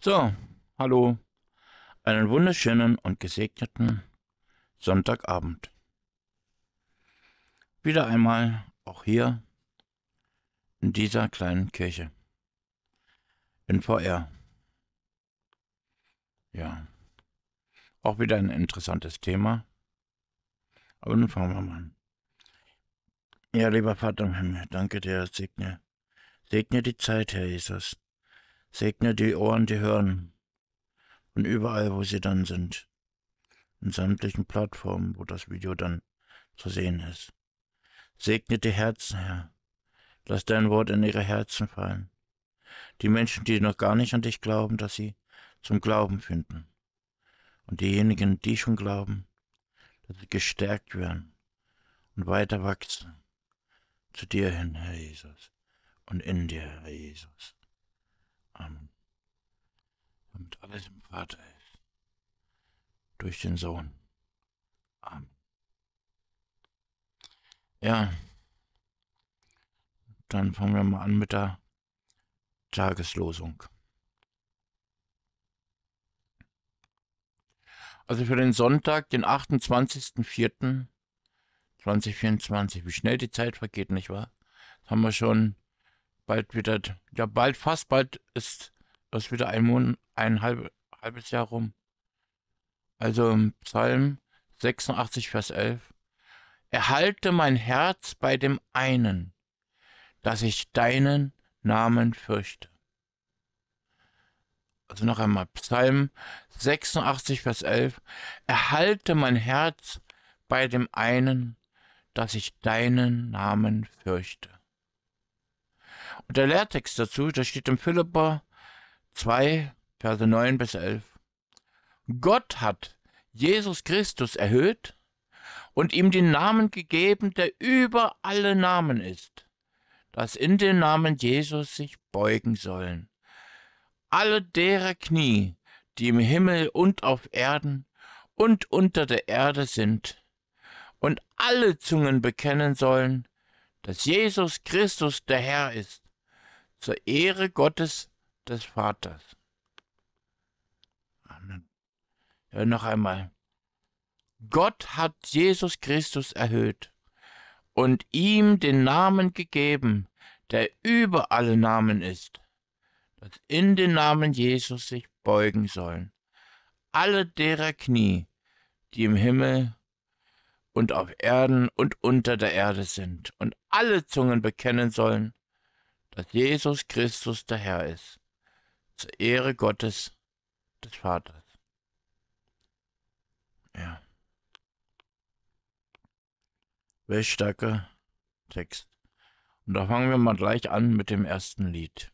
So, hallo. Einen wunderschönen und gesegneten Sonntagabend. Wieder einmal auch hier in dieser kleinen Kirche. In VR. Ja. Auch wieder ein interessantes Thema. Aber nun fangen wir mal an. Ja, lieber Vater im Himmel, danke dir, segne. Segne die Zeit, Herr Jesus. Segne die Ohren, die hören. Und überall, wo sie dann sind. In sämtlichen Plattformen, wo das Video dann zu sehen ist. Segne die Herzen, Herr. Lass dein Wort in ihre Herzen fallen. Die Menschen, die noch gar nicht an dich glauben, dass sie zum Glauben finden. Und diejenigen, die schon glauben, dass sie gestärkt werden und weiter wachsen zu dir hin, Herr Jesus, und in dir, Herr Jesus. Amen. Damit alles im Vater ist, durch den Sohn. Amen. Ja, dann fangen wir mal an mit der Tageslosung. Also für den Sonntag, den 28.04.2024. Wie schnell die Zeit vergeht, nicht wahr? Das haben wir schon bald wieder, ja bald, fast bald ist das wieder ein Monat, ein halb, halbes Jahr rum. Also Psalm 86, Vers 11. Erhalte mein Herz bei dem einen, dass ich deinen Namen fürchte. Also noch einmal Psalm 86, Vers 11. Erhalte mein Herz bei dem einen, dass ich deinen Namen fürchte. Und der Lehrtext dazu, da steht im Philipper 2, Verse 9 bis 11. Gott hat Jesus Christus erhöht und ihm den Namen gegeben, der über alle Namen ist, dass in den Namen Jesus sich beugen sollen. Alle derer Knie, die im Himmel und auf Erden und unter der Erde sind, und alle Zungen bekennen sollen, dass Jesus Christus der Herr ist, zur Ehre Gottes des Vaters. Amen. Ja, noch einmal. Gott hat Jesus Christus erhöht und ihm den Namen gegeben, der über alle Namen ist, dass in den Namen Jesus sich beugen sollen. Alle derer Knie, die im Himmel und auf Erden und unter der Erde sind, und alle Zungen bekennen sollen, dass Jesus Christus der Herr ist, zur Ehre Gottes des Vaters. Ja. Welch starker Text. Und da fangen wir mal gleich an mit dem ersten Lied.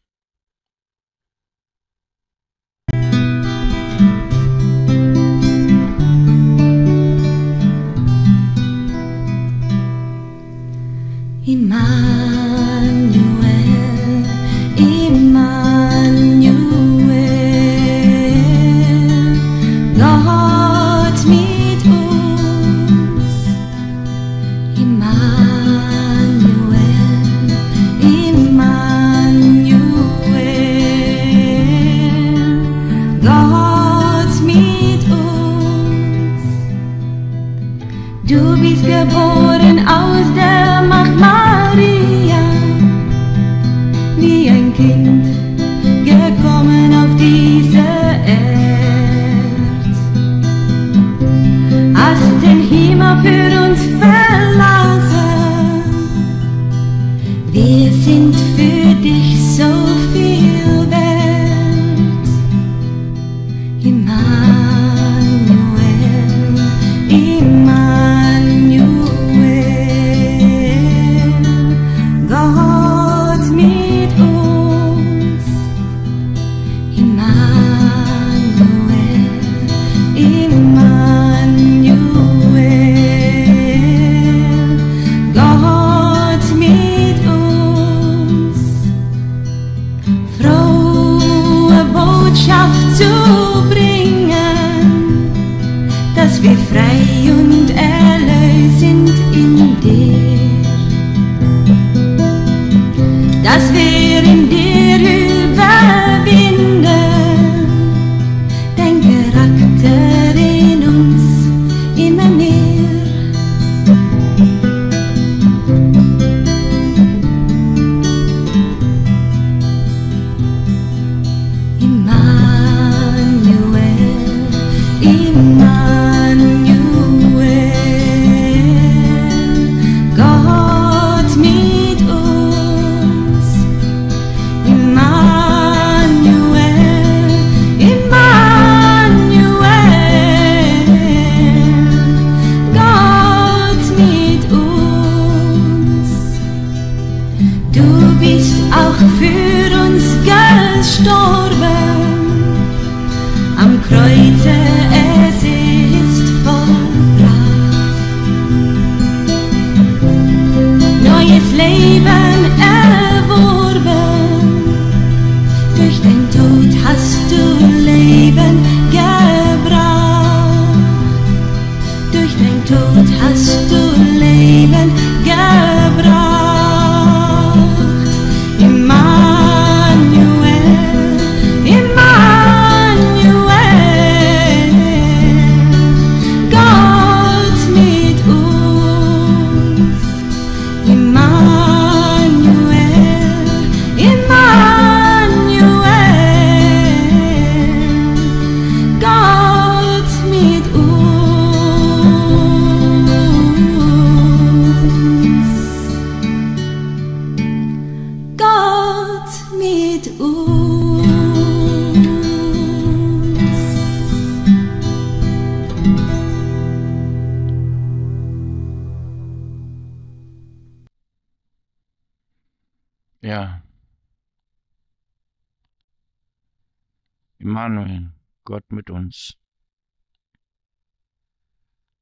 Immanuel, Gott mit uns.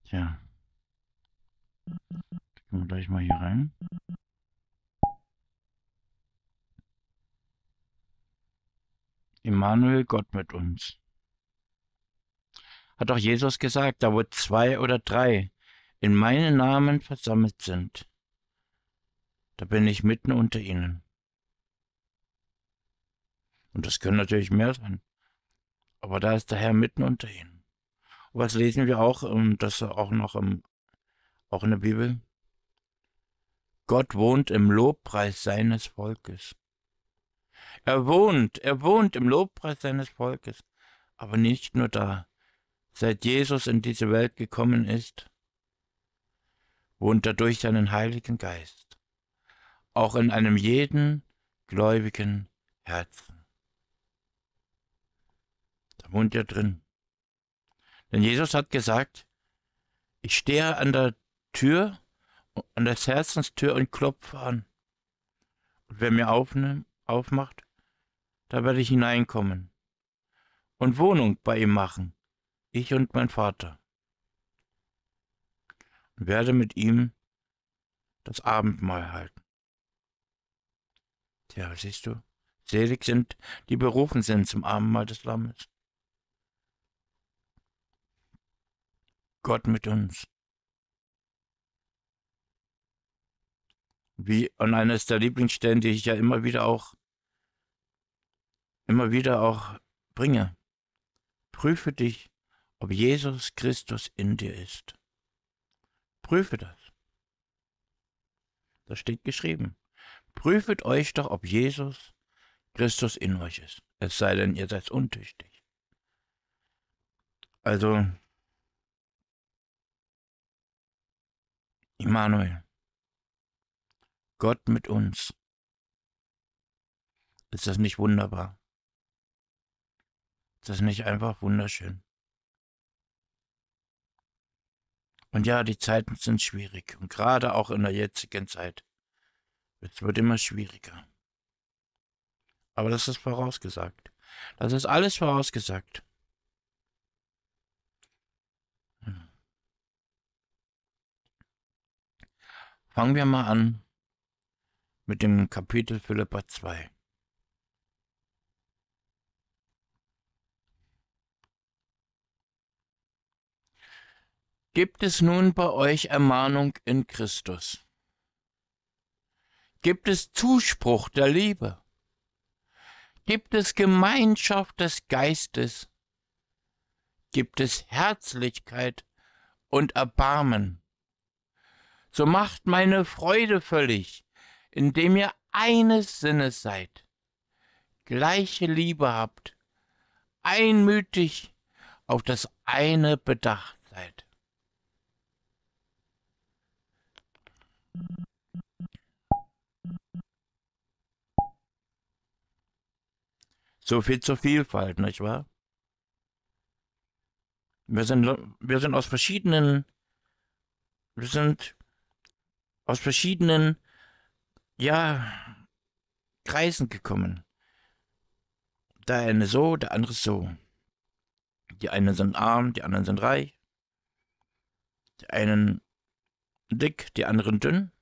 Tja. Gehen wir gleich mal hier rein. Immanuel, Gott mit uns. Hat doch Jesus gesagt, da wo zwei oder drei in meinen Namen versammelt sind, da bin ich mitten unter ihnen. Und das können natürlich mehr sein. Aber da ist der Herr mitten unter ihnen. Und was lesen wir auch, ähm, das auch noch im, auch in der Bibel? Gott wohnt im Lobpreis seines Volkes. Er wohnt, er wohnt im Lobpreis seines Volkes. Aber nicht nur da. Seit Jesus in diese Welt gekommen ist, wohnt er durch seinen Heiligen Geist. Auch in einem jeden gläubigen Herzen wohnt er drin. Denn Jesus hat gesagt, ich stehe an der Tür, an der Herzenstür und klopfe an. Und wer mir aufnimmt, aufmacht, da werde ich hineinkommen und Wohnung bei ihm machen, ich und mein Vater. Und werde mit ihm das Abendmahl halten. Tja, siehst du, selig sind, die berufen sind zum Abendmahl des Lammes. Gott mit uns. Wie an eines der Lieblingsstellen, die ich ja immer wieder auch, immer wieder auch bringe. Prüfe dich, ob Jesus Christus in dir ist. Prüfe das. Das steht geschrieben. Prüfet euch doch, ob Jesus Christus in euch ist. Es sei denn, ihr seid untüchtig. Also, Immanuel, Gott mit uns. Ist das nicht wunderbar? Ist das nicht einfach wunderschön? Und ja, die Zeiten sind schwierig und gerade auch in der jetzigen Zeit. Es wird immer schwieriger. Aber das ist vorausgesagt. Das ist alles vorausgesagt. Fangen wir mal an mit dem Kapitel Philippa 2. Gibt es nun bei euch Ermahnung in Christus? Gibt es Zuspruch der Liebe? Gibt es Gemeinschaft des Geistes? Gibt es Herzlichkeit und Erbarmen? So macht meine Freude völlig, indem ihr eines Sinnes seid, gleiche Liebe habt, einmütig auf das eine bedacht seid. So viel zur Vielfalt, nicht wahr? Wir sind, wir sind aus verschiedenen, wir sind aus verschiedenen, ja, Kreisen gekommen. Der eine so, der andere so. Die einen sind arm, die anderen sind reich. Die einen dick, die anderen dünn.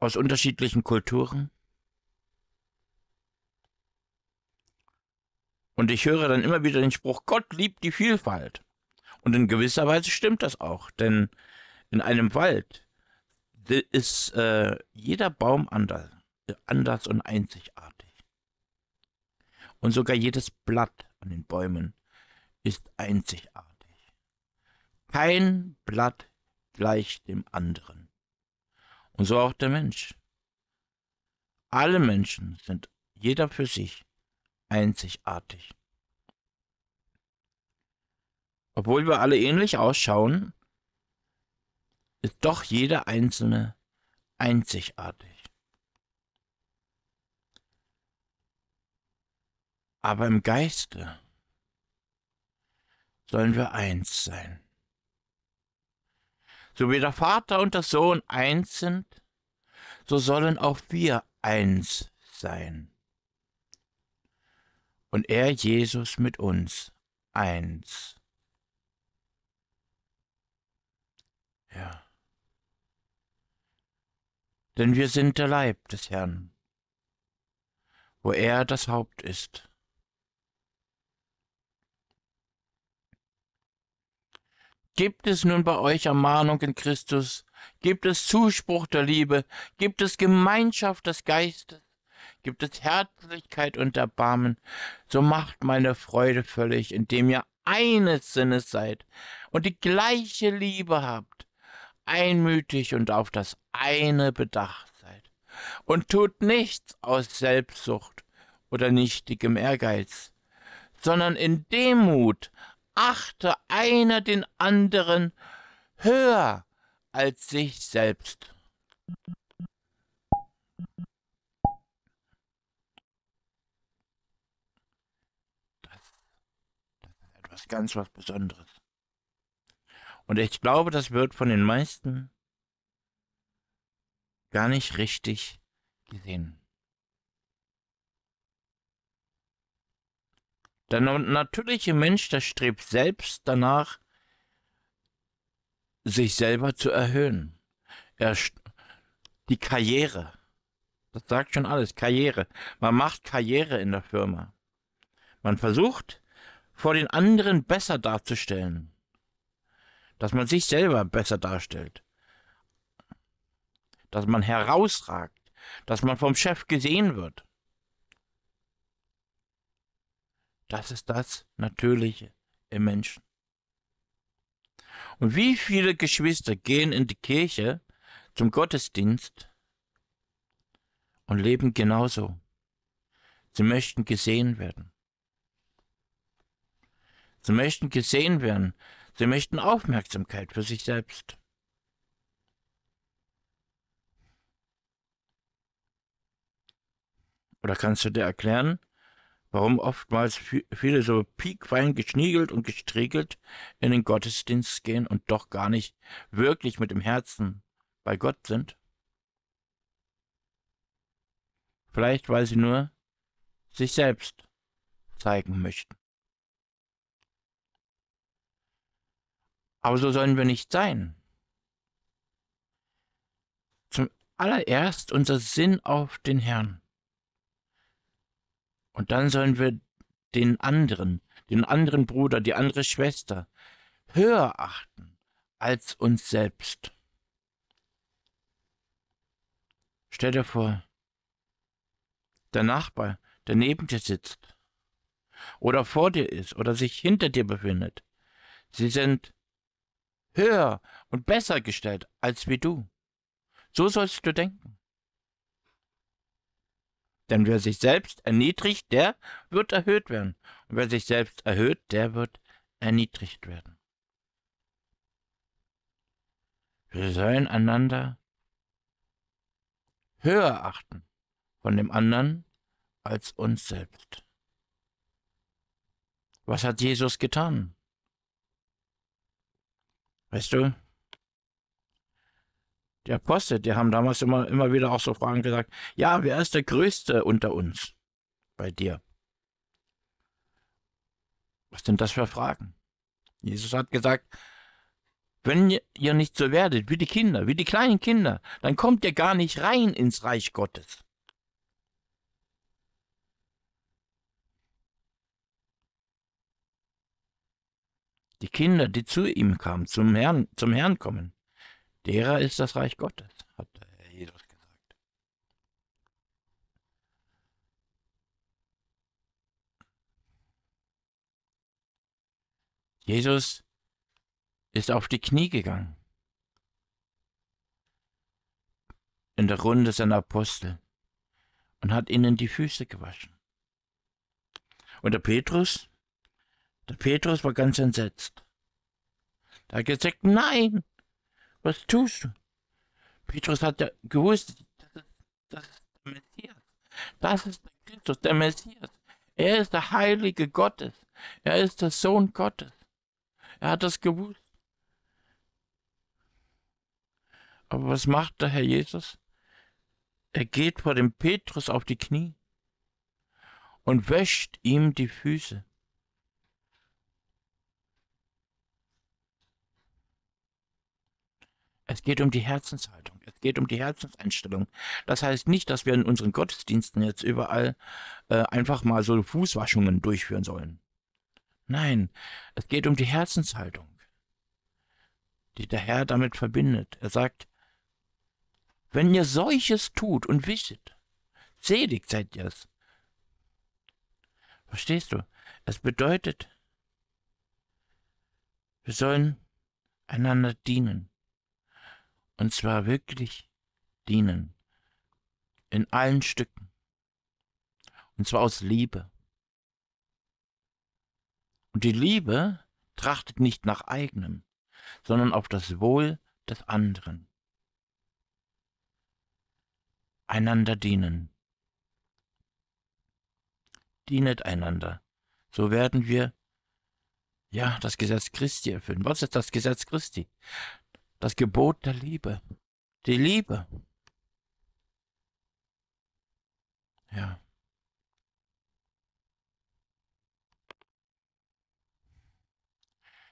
Aus unterschiedlichen Kulturen. Und ich höre dann immer wieder den Spruch, Gott liebt die Vielfalt. Und in gewisser Weise stimmt das auch, denn in einem Wald ist äh, jeder Baum anders, anders und einzigartig. Und sogar jedes Blatt an den Bäumen ist einzigartig. Kein Blatt gleicht dem anderen. Und so auch der Mensch. Alle Menschen sind jeder für sich einzigartig. Obwohl wir alle ähnlich ausschauen, ist doch jeder Einzelne einzigartig. Aber im Geiste sollen wir eins sein. So wie der Vater und der Sohn eins sind, so sollen auch wir eins sein und er Jesus mit uns eins. Ja. Denn wir sind der Leib des Herrn, wo er das Haupt ist. Gibt es nun bei euch Ermahnung in Christus? Gibt es Zuspruch der Liebe? Gibt es Gemeinschaft des Geistes? gibt es Herzlichkeit und Erbarmen, so macht meine Freude völlig, indem ihr eines Sinnes seid und die gleiche Liebe habt, einmütig und auf das eine bedacht seid, und tut nichts aus Selbstsucht oder nichtigem Ehrgeiz, sondern in Demut achte einer den anderen höher als sich selbst. ganz was Besonderes. Und ich glaube, das wird von den meisten gar nicht richtig gesehen. Der natürliche Mensch, der strebt selbst danach, sich selber zu erhöhen. Er, die Karriere. Das sagt schon alles. Karriere. Man macht Karriere in der Firma. Man versucht, vor den anderen besser darzustellen. Dass man sich selber besser darstellt. Dass man herausragt. Dass man vom Chef gesehen wird. Das ist das Natürliche im Menschen. Und wie viele Geschwister gehen in die Kirche zum Gottesdienst und leben genauso. Sie möchten gesehen werden. Sie möchten gesehen werden. Sie möchten Aufmerksamkeit für sich selbst. Oder kannst du dir erklären, warum oftmals viele so piekfein geschniegelt und gestriegelt in den Gottesdienst gehen und doch gar nicht wirklich mit dem Herzen bei Gott sind? Vielleicht, weil sie nur sich selbst zeigen möchten. Aber so sollen wir nicht sein. Zum allererst unser Sinn auf den Herrn. Und dann sollen wir den anderen, den anderen Bruder, die andere Schwester höher achten als uns selbst. Stell dir vor, der Nachbar, der neben dir sitzt oder vor dir ist oder sich hinter dir befindet, sie sind höher und besser gestellt als wie du. So sollst du denken. Denn wer sich selbst erniedrigt, der wird erhöht werden. Und wer sich selbst erhöht, der wird erniedrigt werden. Wir sollen einander höher achten von dem anderen als uns selbst. Was hat Jesus getan? Weißt du, die Apostel, die haben damals immer, immer wieder auch so Fragen gesagt, ja, wer ist der Größte unter uns? Bei dir. Was sind das für Fragen? Jesus hat gesagt, wenn ihr nicht so werdet wie die Kinder, wie die kleinen Kinder, dann kommt ihr gar nicht rein ins Reich Gottes. Die Kinder, die zu ihm kamen, zum Herrn, zum Herrn kommen, derer ist das Reich Gottes, hat der Jesus gesagt. Jesus ist auf die Knie gegangen in der Runde seiner Apostel und hat ihnen die Füße gewaschen. Und der Petrus, der Petrus war ganz entsetzt. Er hat gesagt, nein, was tust du? Petrus hat ja gewusst, das ist der Messias. Das ist der Christus, der Messias. Er ist der Heilige Gottes. Er ist der Sohn Gottes. Er hat das gewusst. Aber was macht der Herr Jesus? Er geht vor dem Petrus auf die Knie und wäscht ihm die Füße. Es geht um die Herzenshaltung. Es geht um die Herzenseinstellung. Das heißt nicht, dass wir in unseren Gottesdiensten jetzt überall äh, einfach mal so Fußwaschungen durchführen sollen. Nein, es geht um die Herzenshaltung, die der Herr damit verbindet. Er sagt, wenn ihr solches tut und wisset, selig seid ihr es. Verstehst du? Es bedeutet, wir sollen einander dienen. Und zwar wirklich dienen. In allen Stücken. Und zwar aus Liebe. Und die Liebe trachtet nicht nach eigenem, sondern auf das Wohl des anderen. Einander dienen. Dienet einander. So werden wir ja das Gesetz Christi erfüllen. Was ist das Gesetz Christi? Das Gebot der Liebe. Die Liebe. Ja.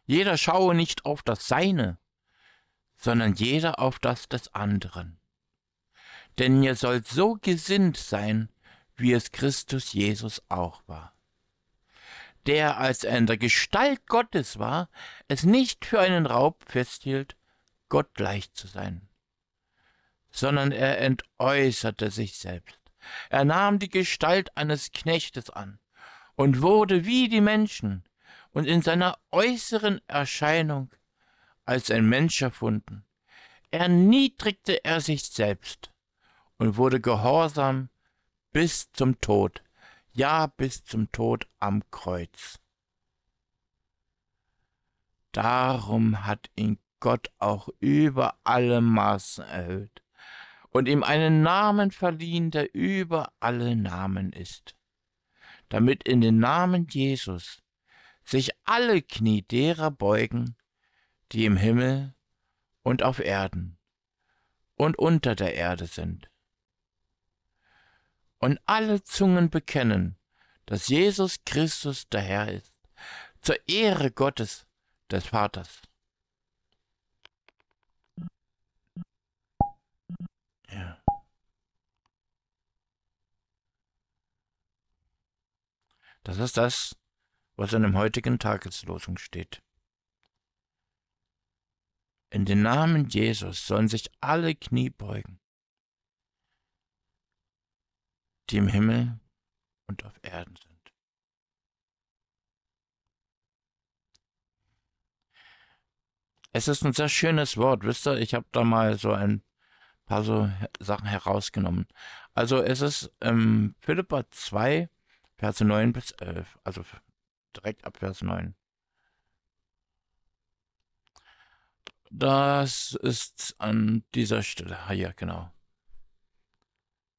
Jeder schaue nicht auf das Seine, sondern jeder auf das des anderen. Denn ihr sollt so gesinnt sein, wie es Christus Jesus auch war. Der, als er in der Gestalt Gottes war, es nicht für einen Raub festhielt, Gott gleich zu sein, sondern er entäußerte sich selbst. Er nahm die Gestalt eines Knechtes an und wurde wie die Menschen und in seiner äußeren Erscheinung als ein Mensch erfunden. Erniedrigte er sich selbst und wurde gehorsam bis zum Tod, ja bis zum Tod am Kreuz. Darum hat ihn Gott auch über alle Maßen erhöht und ihm einen Namen verliehen, der über alle Namen ist, damit in den Namen Jesus sich alle Knie derer beugen, die im Himmel und auf Erden und unter der Erde sind. Und alle Zungen bekennen, dass Jesus Christus der Herr ist, zur Ehre Gottes des Vaters. Das ist das, was in dem heutigen Tageslosung steht. In den Namen Jesus sollen sich alle Knie beugen, die im Himmel und auf Erden sind. Es ist ein sehr schönes Wort, wisst ihr, ich habe da mal so ein paar so Sachen herausgenommen. Also es ist ähm, Philippa 2, Verse 9 bis 11, also direkt ab Vers 9. Das ist an dieser Stelle. Ah ja, genau.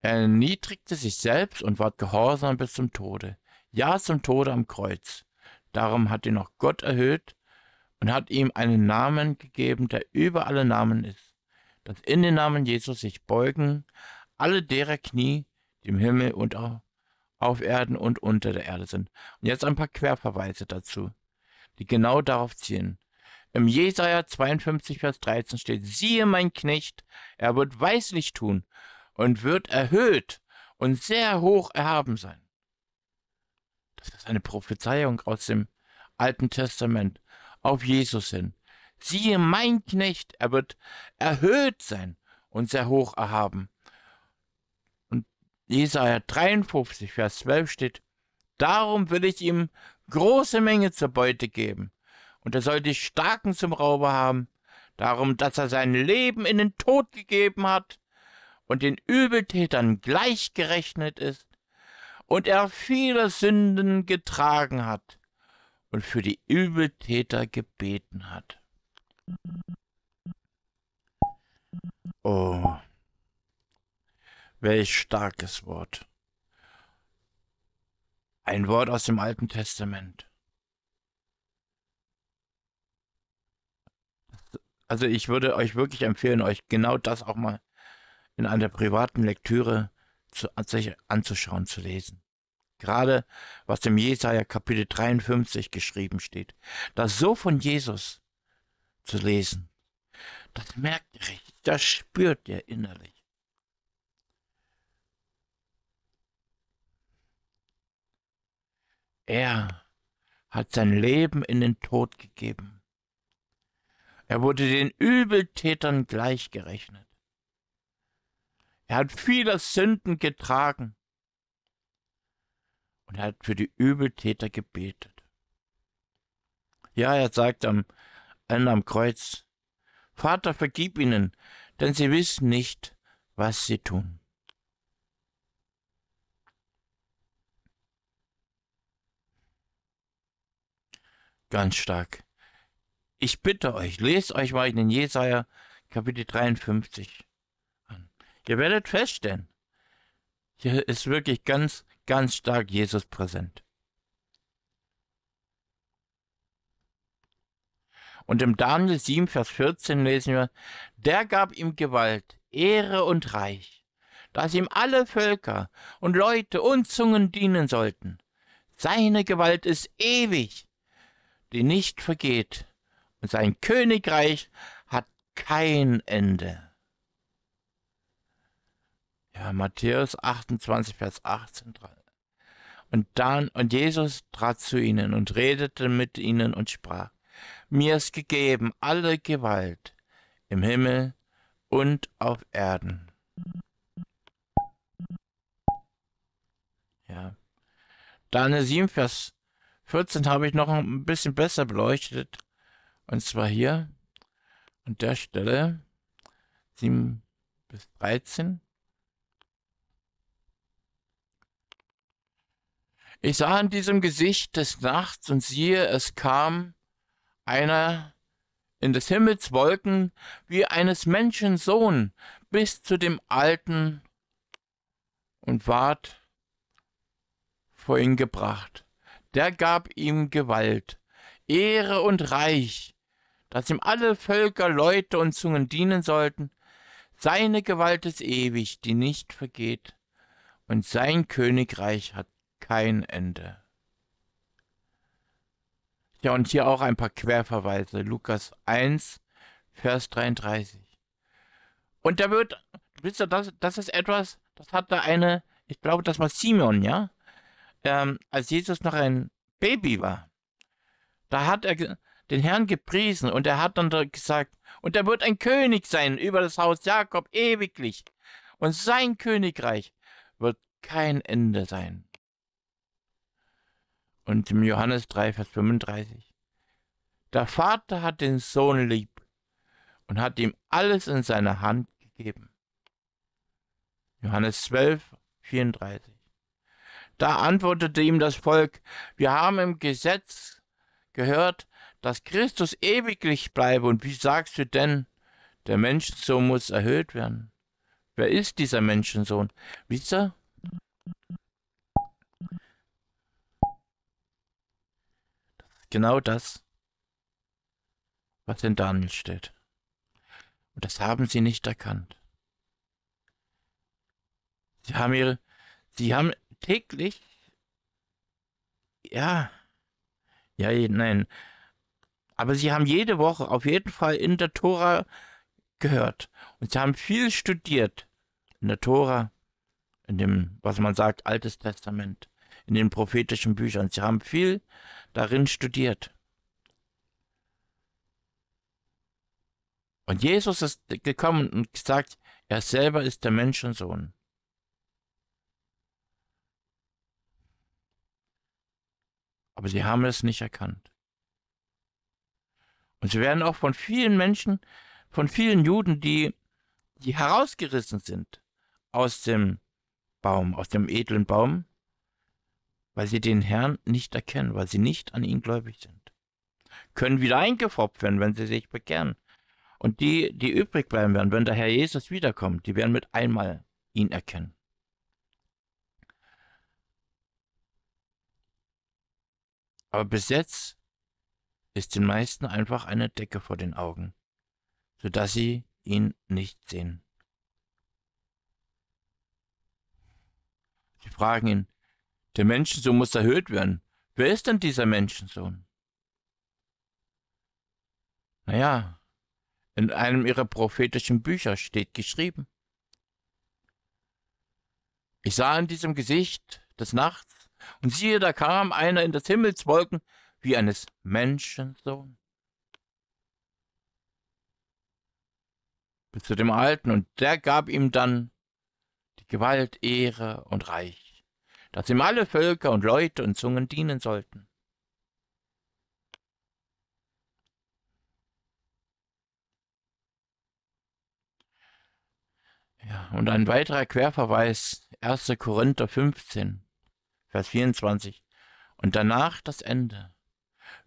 Er erniedrigte sich selbst und ward gehorsam bis zum Tode. Ja, zum Tode am Kreuz. Darum hat ihn auch Gott erhöht und hat ihm einen Namen gegeben, der über alle Namen ist, dass in den Namen Jesus sich beugen alle derer Knie, die im Himmel und auf Erden und unter der Erde sind. Und jetzt ein paar Querverweise dazu, die genau darauf zielen. Im Jesaja 52, Vers 13 steht, siehe mein Knecht, er wird weislich tun und wird erhöht und sehr hoch erhaben sein. Das ist eine Prophezeiung aus dem Alten Testament auf Jesus hin. Siehe mein Knecht, er wird erhöht sein und sehr hoch erhaben. Jesaja 53, Vers 12 steht, Darum will ich ihm große Menge zur Beute geben. Und er soll die Starken zum Rauber haben, darum, dass er sein Leben in den Tod gegeben hat und den Übeltätern gleichgerechnet ist und er viele Sünden getragen hat und für die Übeltäter gebeten hat. Oh, welch starkes Wort. Ein Wort aus dem Alten Testament. Also ich würde euch wirklich empfehlen, euch genau das auch mal in einer privaten Lektüre zu, sich anzuschauen, zu lesen. Gerade was im Jesaja Kapitel 53 geschrieben steht. Das so von Jesus zu lesen, das merkt ihr richtig, das spürt ihr innerlich. Er hat sein Leben in den Tod gegeben er wurde den Übeltätern gleichgerechnet. Er hat viele Sünden getragen und hat für die Übeltäter gebetet. Ja, er sagt am Ende am Kreuz, Vater, vergib ihnen, denn sie wissen nicht, was sie tun. Ganz stark. Ich bitte euch, lest euch mal in den Jesaja Kapitel 53 an. Ihr werdet feststellen, hier ist wirklich ganz, ganz stark Jesus präsent. Und im Daniel 7, Vers 14 lesen wir, der gab ihm Gewalt, Ehre und Reich, dass ihm alle Völker und Leute und Zungen dienen sollten. Seine Gewalt ist ewig, die nicht vergeht und sein Königreich hat kein Ende. Ja, Matthäus 28, Vers 18. Und dann, und Jesus trat zu ihnen und redete mit ihnen und sprach, mir ist gegeben alle Gewalt im Himmel und auf Erden. Ja. Daniel 7, Vers 14 habe ich noch ein bisschen besser beleuchtet. Und zwar hier an der Stelle 7 bis 13. Ich sah in diesem Gesicht des Nachts und siehe, es kam einer in des Himmels Wolken wie eines Menschen Sohn bis zu dem Alten und ward vor ihn gebracht. Der gab ihm Gewalt, Ehre und Reich, dass ihm alle Völker, Leute und Zungen dienen sollten. Seine Gewalt ist ewig, die nicht vergeht, und sein Königreich hat kein Ende. Ja, und hier auch ein paar Querverweise. Lukas 1, Vers 33. Und da wird, wisst ihr, das, das ist etwas, das hatte eine, ich glaube, das war Simeon, ja? Ähm, als Jesus noch ein Baby war. Da hat er, den Herrn gepriesen und er hat dann gesagt, und er wird ein König sein über das Haus Jakob ewiglich. Und sein Königreich wird kein Ende sein. Und im Johannes 3, Vers 35. Der Vater hat den Sohn lieb und hat ihm alles in seine Hand gegeben. Johannes 12, 34. Da antwortete ihm das Volk, wir haben im Gesetz gehört, dass Christus ewiglich bleibe. Und wie sagst du denn, der Menschensohn muss erhöht werden? Wer ist dieser Menschensohn? Wisst ihr? genau das, was in Daniel steht. Und das haben sie nicht erkannt. Sie haben ihre, sie haben täglich, ja, ja, nein, aber sie haben jede Woche auf jeden Fall in der Tora gehört. Und sie haben viel studiert in der Tora, in dem, was man sagt, Altes Testament, in den prophetischen Büchern. Sie haben viel darin studiert. Und Jesus ist gekommen und gesagt, er selber ist der Menschensohn. Aber sie haben es nicht erkannt. Und sie werden auch von vielen Menschen, von vielen Juden, die, die herausgerissen sind aus dem Baum, aus dem edlen Baum, weil sie den Herrn nicht erkennen, weil sie nicht an ihn gläubig sind. Können wieder eingefroppt werden, wenn sie sich bekehren. Und die, die übrig bleiben werden, wenn der Herr Jesus wiederkommt, die werden mit einmal ihn erkennen. Aber bis jetzt ist den meisten einfach eine Decke vor den Augen, sodass sie ihn nicht sehen. Sie fragen ihn, der Menschensohn muss erhöht werden. Wer ist denn dieser Menschensohn? Naja, in einem ihrer prophetischen Bücher steht geschrieben. Ich sah in diesem Gesicht des Nachts, und siehe, da kam einer in des Himmelswolken wie eines Menschensohn. Bis zu dem Alten, und der gab ihm dann die Gewalt, Ehre und Reich, dass ihm alle Völker und Leute und Zungen dienen sollten. Ja, und ein weiterer Querverweis, 1. Korinther 15, Vers 24. Und danach das Ende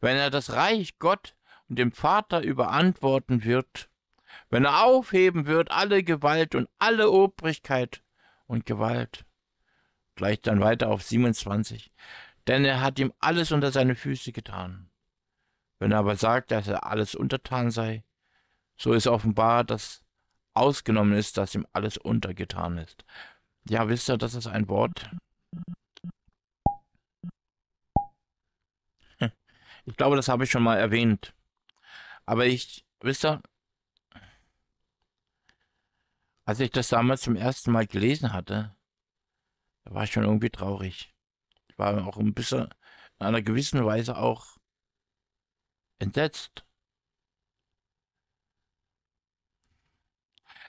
wenn er das Reich Gott und dem Vater überantworten wird, wenn er aufheben wird alle Gewalt und alle Obrigkeit und Gewalt. Gleich dann weiter auf 27. Denn er hat ihm alles unter seine Füße getan. Wenn er aber sagt, dass er alles untertan sei, so ist offenbar, dass ausgenommen ist, dass ihm alles untergetan ist. Ja, wisst ihr, das ist ein Wort, Ich glaube, das habe ich schon mal erwähnt. Aber ich, wisst ihr, als ich das damals zum ersten Mal gelesen hatte, da war ich schon irgendwie traurig. Ich war auch ein bisschen in einer gewissen Weise auch entsetzt.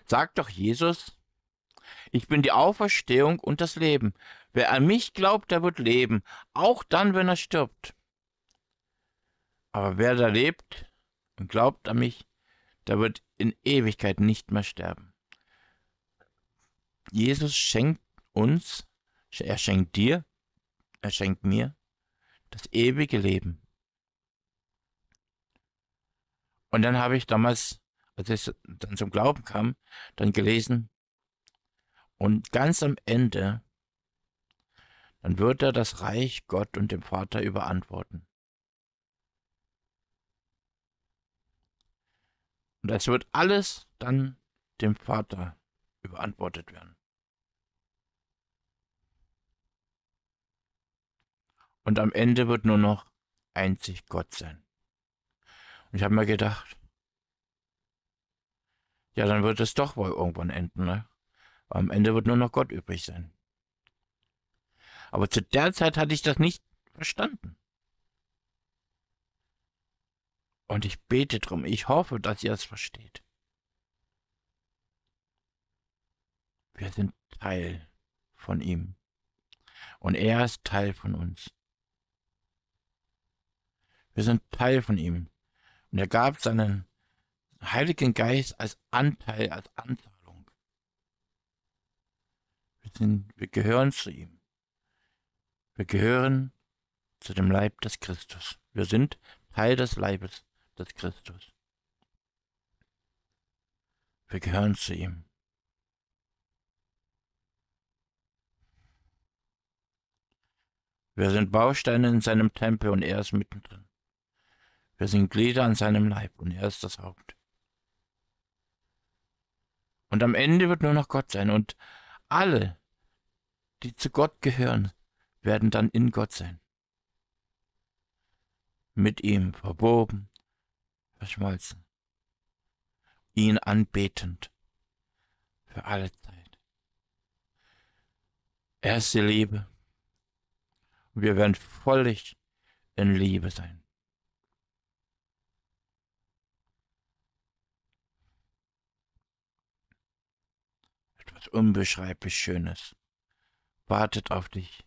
Sagt doch Jesus, ich bin die Auferstehung und das Leben. Wer an mich glaubt, der wird leben, auch dann, wenn er stirbt. Aber wer da lebt und glaubt an mich, der wird in Ewigkeit nicht mehr sterben. Jesus schenkt uns, er schenkt dir, er schenkt mir das ewige Leben. Und dann habe ich damals, als ich dann zum Glauben kam, dann gelesen, und ganz am Ende, dann wird er das Reich Gott und dem Vater überantworten. Und es wird alles dann dem Vater überantwortet werden. Und am Ende wird nur noch einzig Gott sein. Und ich habe mir gedacht, ja, dann wird es doch wohl irgendwann enden, ne? Am Ende wird nur noch Gott übrig sein. Aber zu der Zeit hatte ich das nicht verstanden. Und ich bete drum, ich hoffe, dass ihr es versteht. Wir sind Teil von ihm. Und er ist Teil von uns. Wir sind Teil von ihm. Und er gab seinen Heiligen Geist als Anteil, als Anzahlung. Wir, sind, wir gehören zu ihm. Wir gehören zu dem Leib des Christus. Wir sind Teil des Leibes des Christus. Wir gehören zu ihm. Wir sind Bausteine in seinem Tempel und er ist mittendrin. Wir sind Glieder an seinem Leib und er ist das Haupt. Und am Ende wird nur noch Gott sein und alle, die zu Gott gehören, werden dann in Gott sein. Mit ihm verwoben, verschmolzen, ihn anbetend für alle Zeit. Er ist die Liebe und wir werden völlig in Liebe sein. Etwas unbeschreiblich Schönes wartet auf dich,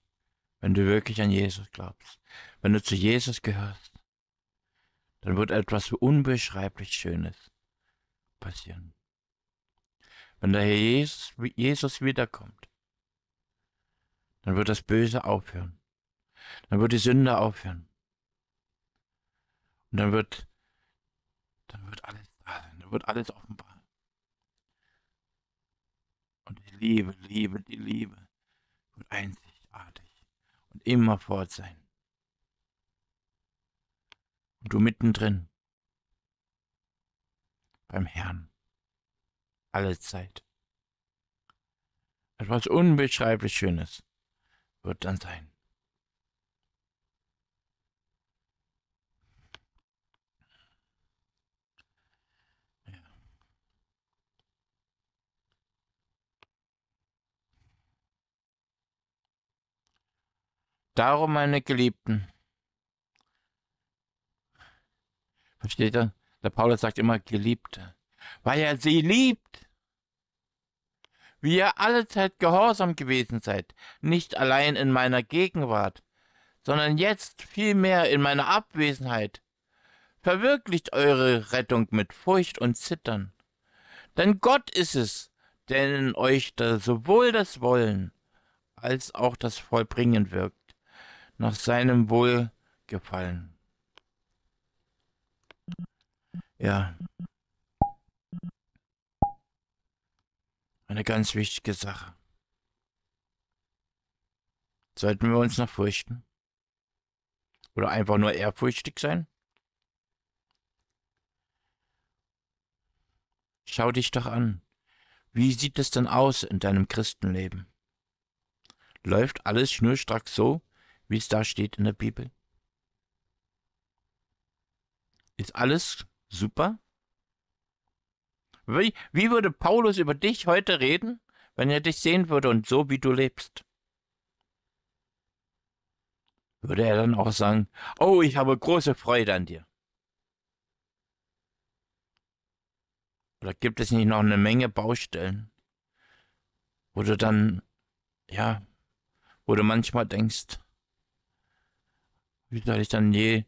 wenn du wirklich an Jesus glaubst. Wenn du zu Jesus gehörst, dann wird etwas unbeschreiblich Schönes passieren. Wenn der Herr Jesus, Jesus wiederkommt, dann wird das Böse aufhören. Dann wird die Sünde aufhören. Und dann wird, dann wird alles da sein, dann wird alles offenbar. Und die Liebe, Liebe, die Liebe wird einzigartig und immer fort sein. Und du mittendrin beim Herrn alle Zeit. Etwas unbeschreiblich Schönes wird dann sein. Darum, meine Geliebten. Versteht ihr? Der Paulus sagt immer Geliebte, weil er sie liebt. Wie ihr alle Zeit gehorsam gewesen seid, nicht allein in meiner Gegenwart, sondern jetzt vielmehr in meiner Abwesenheit. Verwirklicht eure Rettung mit Furcht und Zittern. Denn Gott ist es, der in euch da sowohl das Wollen als auch das Vollbringen wirkt nach seinem Wohlgefallen. Ja. Eine ganz wichtige Sache. Sollten wir uns noch fürchten? Oder einfach nur ehrfürchtig sein? Schau dich doch an. Wie sieht es denn aus in deinem Christenleben? Läuft alles schnurstracks so, wie es da steht in der Bibel? Ist alles super? Wie, wie würde Paulus über dich heute reden, wenn er dich sehen würde und so, wie du lebst? Würde er dann auch sagen, oh, ich habe große Freude an dir? Oder gibt es nicht noch eine Menge Baustellen, wo du dann, ja, wo du manchmal denkst, wie soll ich dann je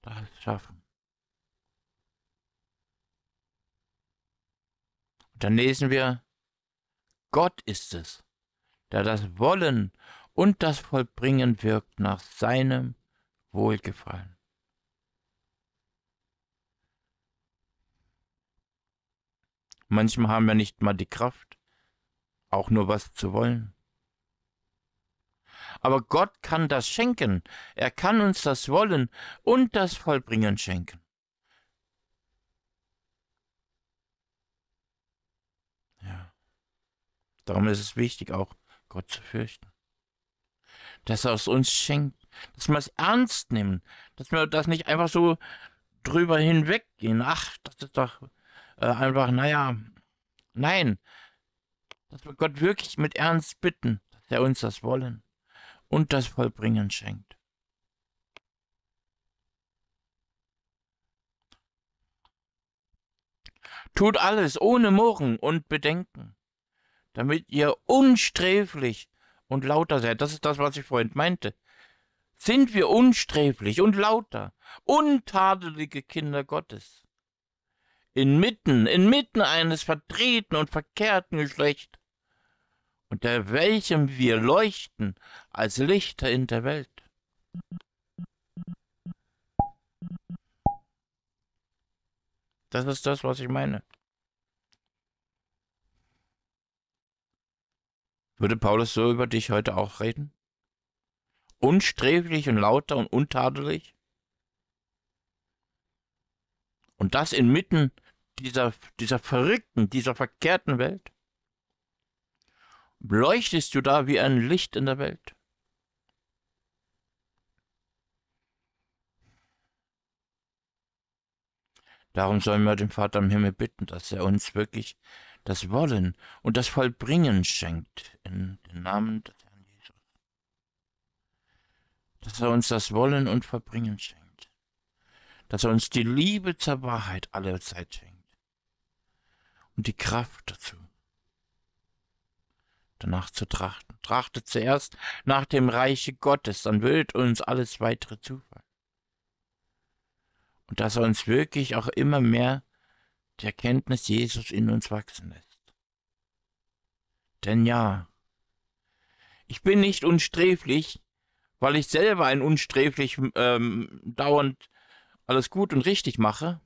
das schaffen? Dann lesen wir, Gott ist es, der das Wollen und das Vollbringen wirkt nach seinem Wohlgefallen. Manchmal haben wir nicht mal die Kraft, auch nur was zu wollen. Aber Gott kann das schenken. Er kann uns das Wollen und das Vollbringen schenken. Darum ist es wichtig, auch Gott zu fürchten. Dass er es uns schenkt, dass wir es ernst nehmen, dass wir das nicht einfach so drüber hinweggehen. Ach, das ist doch äh, einfach, naja, nein, dass wir Gott wirklich mit Ernst bitten, dass er uns das Wollen und das Vollbringen schenkt. Tut alles ohne Murren und Bedenken, damit ihr unsträflich und lauter seid. Das ist das, was ich vorhin meinte. Sind wir unsträflich und lauter, untadelige Kinder Gottes. Inmitten, inmitten eines verdrehten und verkehrten Geschlechts unter welchem wir leuchten als Lichter in der Welt. Das ist das, was ich meine. Würde Paulus so über dich heute auch reden? Unsträflich und lauter und untadelig? Und das inmitten dieser, dieser verrückten, dieser verkehrten Welt? Leuchtest du da wie ein Licht in der Welt? Darum sollen wir den Vater im Himmel bitten, dass er uns wirklich das Wollen und das Vollbringen schenkt in den Namen des Herrn Jesus. Dass er uns das Wollen und Vollbringen schenkt. Dass er uns die Liebe zur Wahrheit alle Zeit schenkt. Und die Kraft dazu. Danach zu trachten. Trachtet zuerst nach dem Reiche Gottes, dann wird uns alles weitere zufallen. Und dass er uns wirklich auch immer mehr die Erkenntnis Jesus in uns wachsen lässt. Denn ja, ich bin nicht unsträflich, weil ich selber ein unsträflich ähm, dauernd alles gut und richtig mache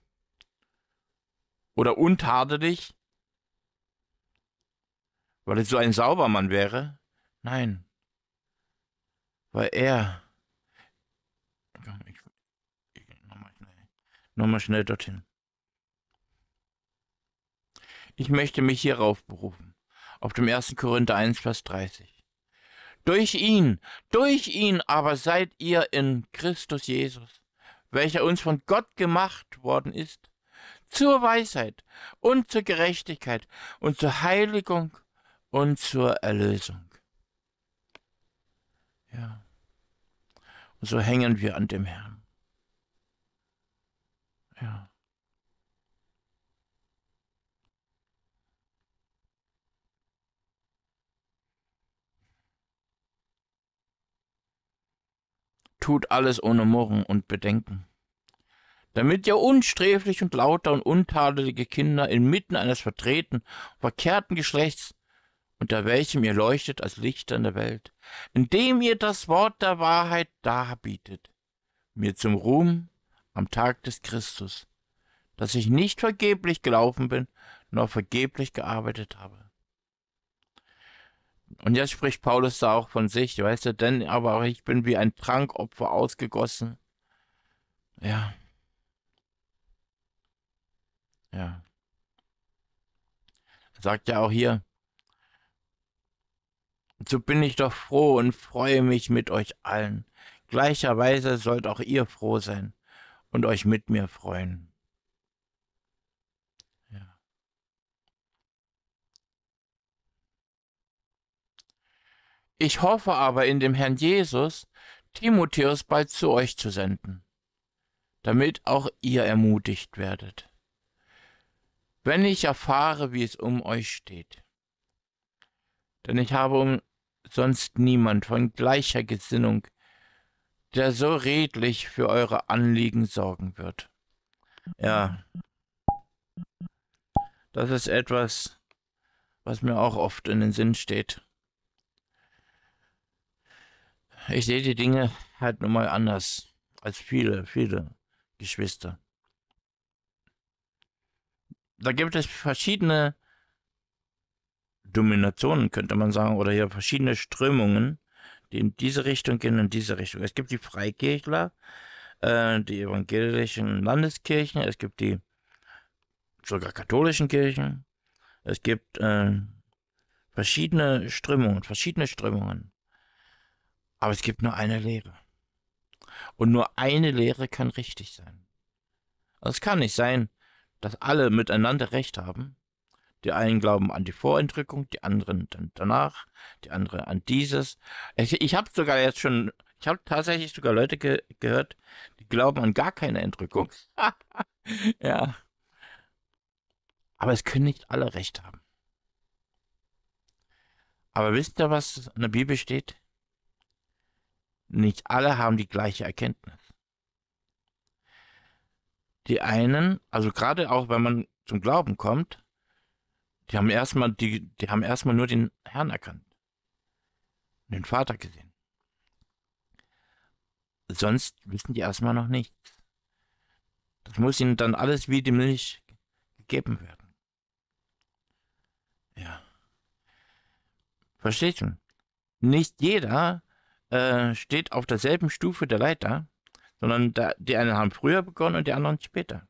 oder untadelig, weil ich so ein Saubermann wäre. Nein, weil er, nochmal schnell dorthin. Ich möchte mich hierauf berufen, auf dem 1. Korinther 1, Vers 30. Durch ihn, durch ihn aber seid ihr in Christus Jesus, welcher uns von Gott gemacht worden ist, zur Weisheit und zur Gerechtigkeit und zur Heiligung und zur Erlösung. Ja. Und so hängen wir an dem Herrn. Ja. Tut alles ohne Murren und Bedenken. Damit ihr unsträflich und lauter und untadelige Kinder inmitten eines vertreten, verkehrten Geschlechts, unter welchem ihr leuchtet als Lichter in der Welt, indem ihr das Wort der Wahrheit darbietet, mir zum Ruhm am Tag des Christus, dass ich nicht vergeblich gelaufen bin, noch vergeblich gearbeitet habe. Und jetzt spricht Paulus da auch von sich, weißt du, denn aber ich bin wie ein Trankopfer ausgegossen. Ja. Ja. Sagt ja auch hier, so bin ich doch froh und freue mich mit euch allen. Gleicherweise sollt auch ihr froh sein und euch mit mir freuen. Ich hoffe aber in dem Herrn Jesus, Timotheus bald zu euch zu senden, damit auch ihr ermutigt werdet, wenn ich erfahre, wie es um euch steht. Denn ich habe sonst niemand von gleicher Gesinnung, der so redlich für eure Anliegen sorgen wird. Ja, das ist etwas, was mir auch oft in den Sinn steht ich sehe die Dinge halt nun mal anders als viele, viele Geschwister. Da gibt es verschiedene Dominationen, könnte man sagen, oder hier verschiedene Strömungen, die in diese Richtung gehen, in diese Richtung. Es gibt die Freikirchler, äh, die evangelischen Landeskirchen, es gibt die sogar katholischen Kirchen, es gibt äh, verschiedene Strömungen, verschiedene Strömungen. Aber es gibt nur eine Lehre. Und nur eine Lehre kann richtig sein. Also es kann nicht sein, dass alle miteinander Recht haben. Die einen glauben an die Vorentrückung, die anderen dann danach, die anderen an dieses. Ich, ich habe sogar jetzt schon, ich habe tatsächlich sogar Leute ge gehört, die glauben an gar keine Entrückung. ja. Aber es können nicht alle Recht haben. Aber wisst ihr, was in der Bibel steht? Nicht alle haben die gleiche Erkenntnis. Die einen, also gerade auch wenn man zum Glauben kommt, die haben erstmal die, die haben erstmal nur den Herrn erkannt. den Vater gesehen. Sonst wissen die erstmal noch nichts. Das muss ihnen dann alles wie die Milch gegeben werden. Ja. Versteht du? Nicht jeder äh, steht auf derselben Stufe der Leiter, sondern da, die einen haben früher begonnen und die anderen später.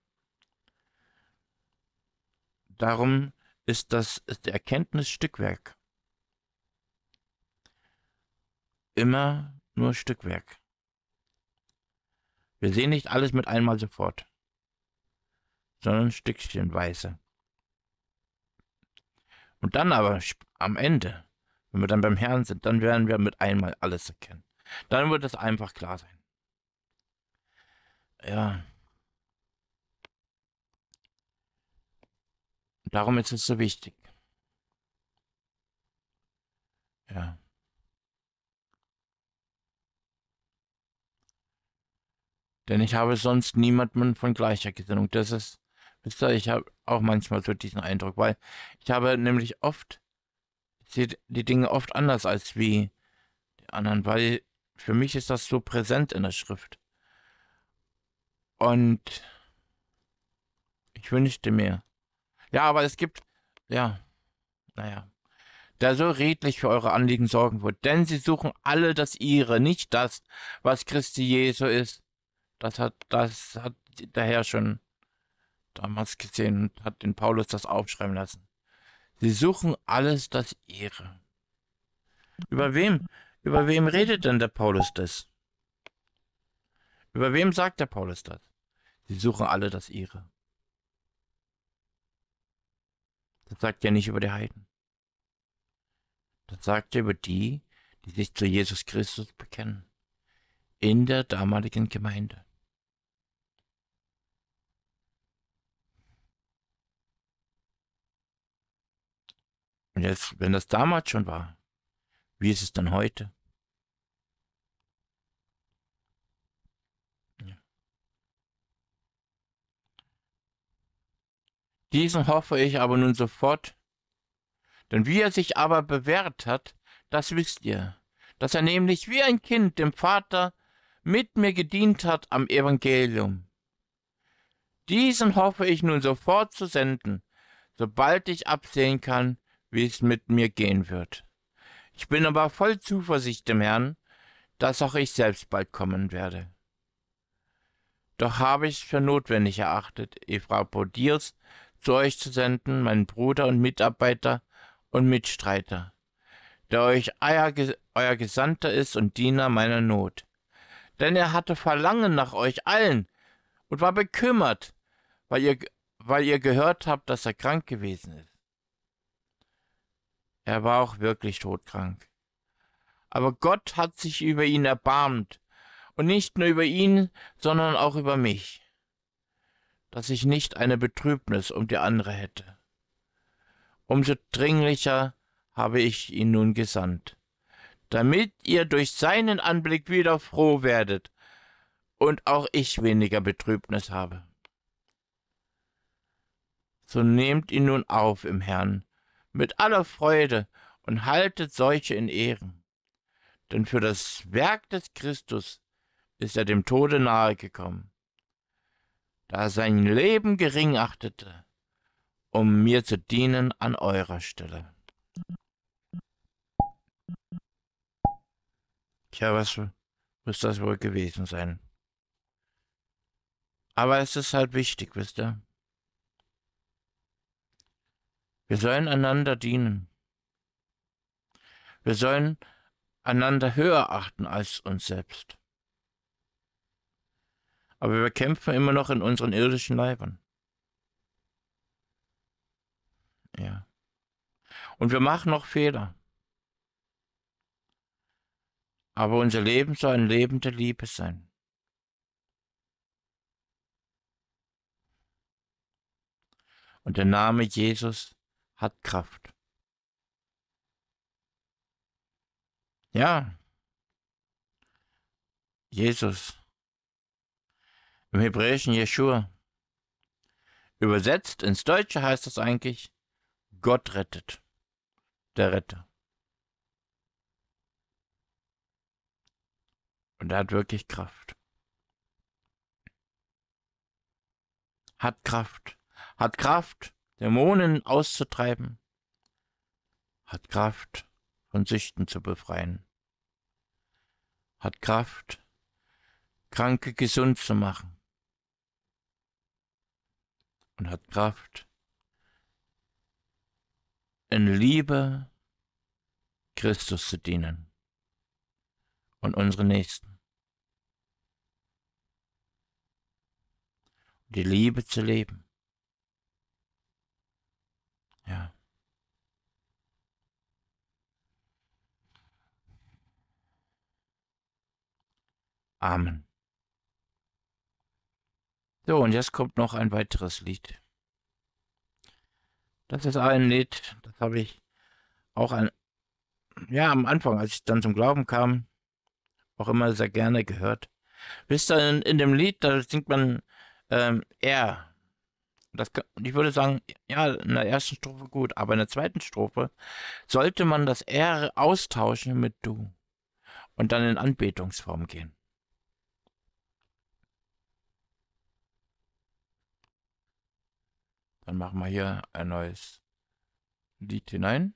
Darum ist das ist der Erkenntnisstückwerk. Immer nur Stückwerk. Wir sehen nicht alles mit einmal sofort, sondern stückchenweise. Und dann aber am Ende, wenn wir dann beim Herrn sind, dann werden wir mit einmal alles erkennen. Dann wird es einfach klar sein. Ja. Darum ist es so wichtig. Ja. Denn ich habe sonst niemanden von gleicher Gesinnung. Das ist, wisst ihr, ich habe auch manchmal so diesen Eindruck, weil ich habe nämlich oft, sehe die Dinge oft anders als wie die anderen, weil für mich ist das so präsent in der Schrift. Und ich wünschte mir. Ja, aber es gibt, ja, naja, der so redlich für eure Anliegen sorgen wird. Denn sie suchen alle das ihre, nicht das, was Christi Jesu ist. Das hat, das hat der Herr schon damals gesehen und hat den Paulus das aufschreiben lassen. Sie suchen alles das ihre. Über wem, über wem redet denn der Paulus das? Über wem sagt der Paulus das? Sie suchen alle das ihre. Das sagt er nicht über die Heiden. Das sagt er über die, die sich zu Jesus Christus bekennen. In der damaligen Gemeinde. Und jetzt, wenn das damals schon war, wie ist es dann heute? Diesen hoffe ich aber nun sofort, denn wie er sich aber bewährt hat, das wisst ihr, dass er nämlich wie ein Kind dem Vater mit mir gedient hat am Evangelium. Diesen hoffe ich nun sofort zu senden, sobald ich absehen kann, wie es mit mir gehen wird. Ich bin aber voll Zuversicht dem Herrn, dass auch ich selbst bald kommen werde. Doch habe ich es für notwendig erachtet, Ephrapodius zu euch zu senden, mein Bruder und Mitarbeiter und Mitstreiter, der euch euer, euer Gesandter ist und Diener meiner Not. Denn er hatte Verlangen nach euch allen und war bekümmert, weil ihr, weil ihr gehört habt, dass er krank gewesen ist. Er war auch wirklich todkrank. Aber Gott hat sich über ihn erbarmt, und nicht nur über ihn, sondern auch über mich dass ich nicht eine Betrübnis um die andere hätte. Umso dringlicher habe ich ihn nun gesandt, damit ihr durch seinen Anblick wieder froh werdet und auch ich weniger Betrübnis habe. So nehmt ihn nun auf im Herrn mit aller Freude und haltet solche in Ehren. Denn für das Werk des Christus ist er dem Tode nahe gekommen da er sein Leben gering achtete, um mir zu dienen an eurer Stelle. Tja, was muss das wohl gewesen sein? Aber es ist halt wichtig, wisst ihr? Wir sollen einander dienen. Wir sollen einander höher achten als uns selbst. Aber wir kämpfen immer noch in unseren irdischen Leibern. Ja. Und wir machen noch Fehler. Aber unser Leben soll ein Leben der Liebe sein. Und der Name Jesus hat Kraft. Ja. Jesus im Hebräischen Jeschua. Übersetzt ins Deutsche heißt das eigentlich Gott rettet, der Retter. Und er hat wirklich Kraft. Hat Kraft. Hat Kraft, Dämonen auszutreiben. Hat Kraft, von Süchten zu befreien. Hat Kraft, Kranke gesund zu machen. Und hat Kraft, in Liebe Christus zu dienen und unsere Nächsten. Die Liebe zu leben. Amen. So, und jetzt kommt noch ein weiteres Lied. Das ist ein Lied, das habe ich auch ein, ja, am Anfang, als ich dann zum Glauben kam, auch immer sehr gerne gehört. Wisst ihr, in, dem Lied, da singt man ähm, er. Das, ich würde sagen, ja, in der ersten Strophe gut, aber in der zweiten Strophe sollte man das er austauschen mit du und dann in Anbetungsform gehen. Dann machen wir hier ein neues Lied hinein.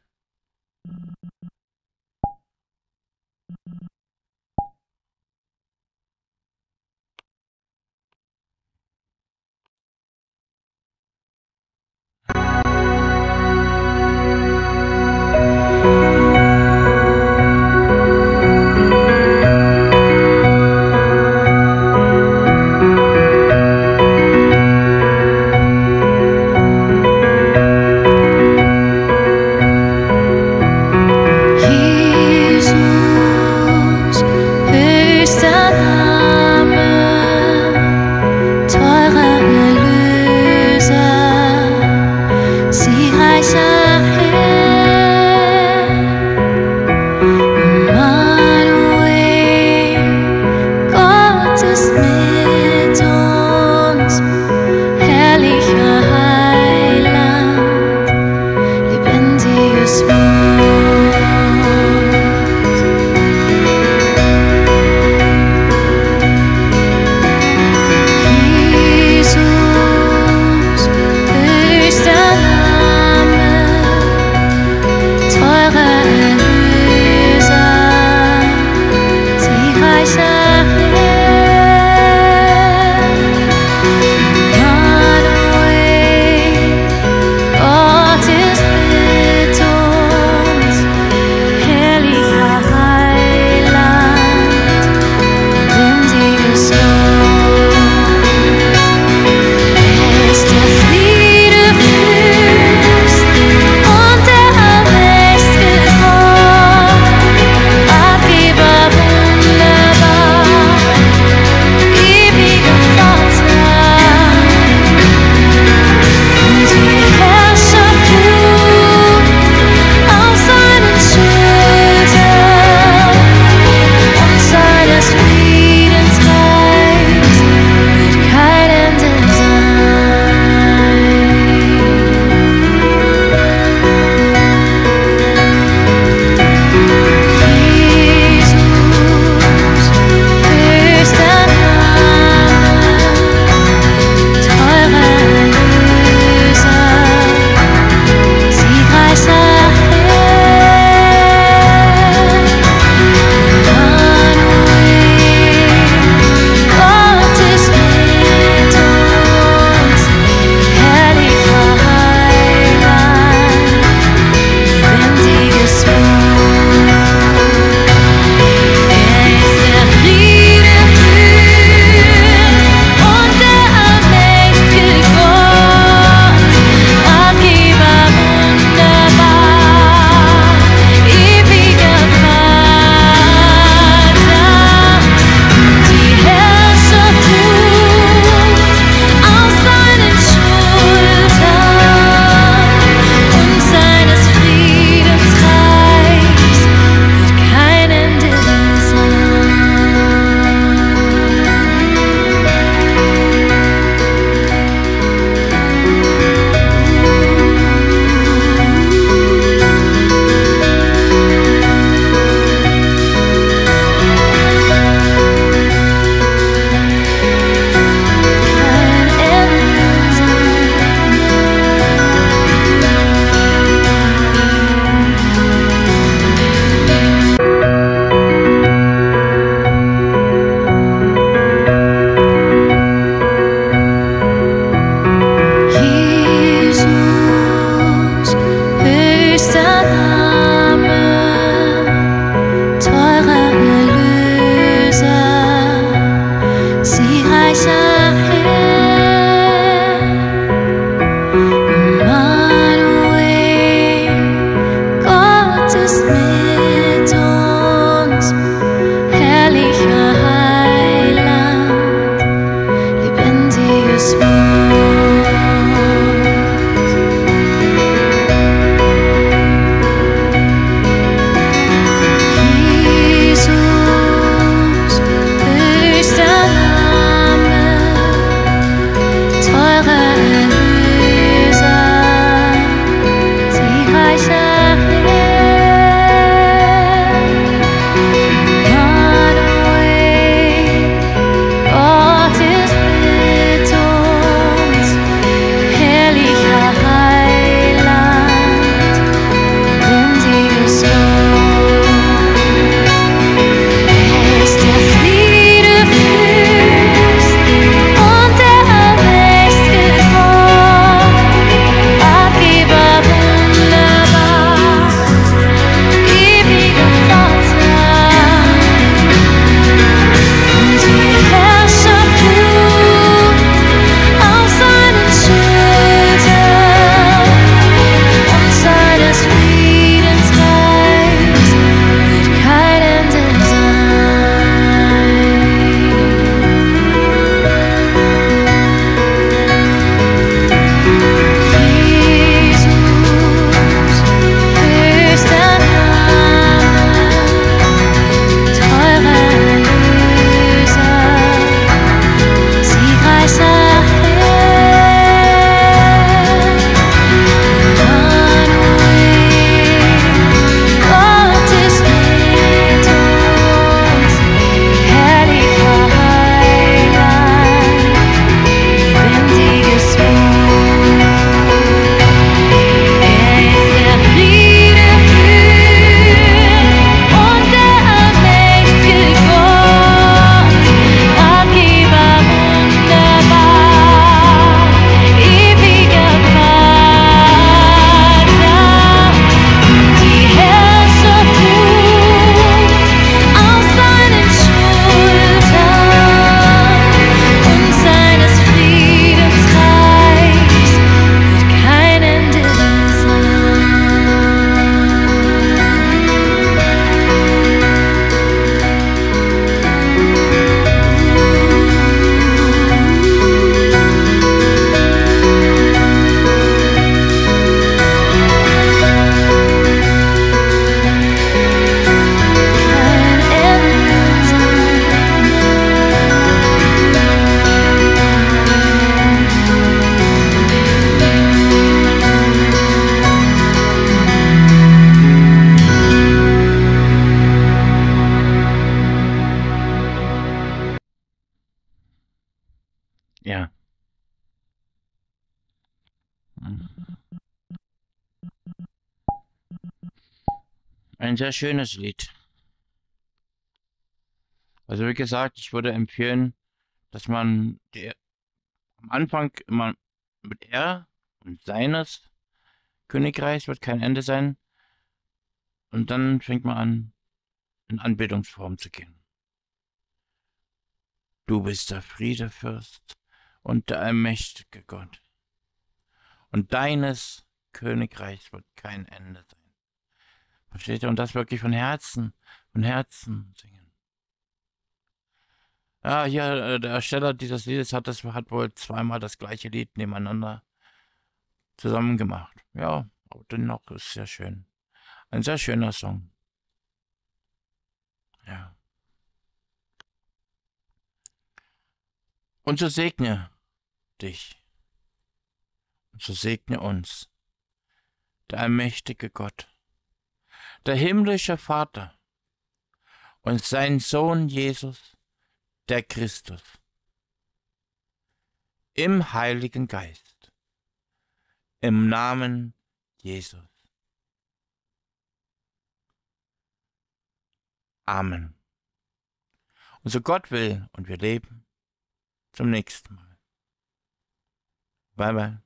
Ein sehr schönes Lied. Also wie gesagt, ich würde empfehlen, dass man die, am Anfang immer mit er und seines Königreichs wird kein Ende sein. Und dann fängt man an, in Anbetungsform zu gehen. Du bist der Friedefürst und der allmächtige Gott. Und deines Königreichs wird kein Ende sein. Versteht ihr? Und das wirklich von Herzen, von Herzen singen. Ja, hier, äh, der Ersteller dieses Liedes hat, das, hat wohl zweimal das gleiche Lied nebeneinander zusammen gemacht. Ja, aber dennoch ist sehr schön. Ein sehr schöner Song. Ja. Und so segne dich. Und so segne uns der allmächtige Gott, der himmlische Vater und sein Sohn Jesus, der Christus, im Heiligen Geist, im Namen Jesus. Amen. Und so Gott will und wir leben, zum nächsten Mal. Bye bye.